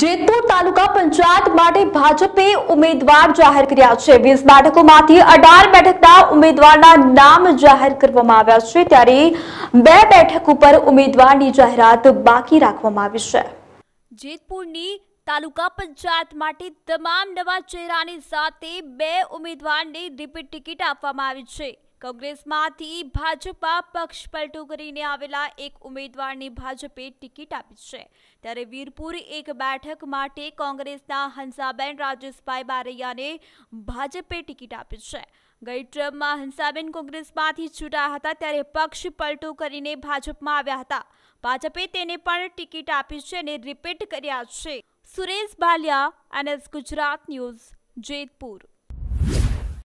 જેતપુર તાલુકા પંચાયત માટે ભાજપે ઉમેદવાર જાહેર કર્યા છે. વીસ બેઠકોમાંથી અઢાર બેઠકના ઉમેદવારના નામ જાહેર કરવામાં આવ્યા છે. ત્યારે બે બેઠક ઉપર ઉમેદવારની જાહેરાત બાકી રાખવામાં આવી છે. જેતપુરની તાલુકા પંચાયત માટે તમામ નવા ચહેરાની સાથે બે ઉમેદવારને રિપીટ ટિકિટ આપવામાં આવી છે. કોંગ્રેસમાંથી ભાજપા પક્ષ પલટો કરીને આવેલા એક ઉમેદવારને ભાજપે ટિકિટ આપી છે. ત્યારે વીરપુર એક બેઠક માટે કોંગ્રેસના હંસાબેન રાજેશભાઈ બારૈયાને ભાજપે ટિકિટ આપી છે. ગઈ ટ્રમમાં હંસાબેન કોંગ્રેસમાંથી છૂટ્યા હતા ત્યારે પક્ષ પલટો કરીને ભાજપમાં આવ્યા હતા. ભાજપે તેને પણ ટિકિટ આપી છે અને રિપીટ કર્યા છે. Suresh Baliya, NS Gujarat news, Jetpur.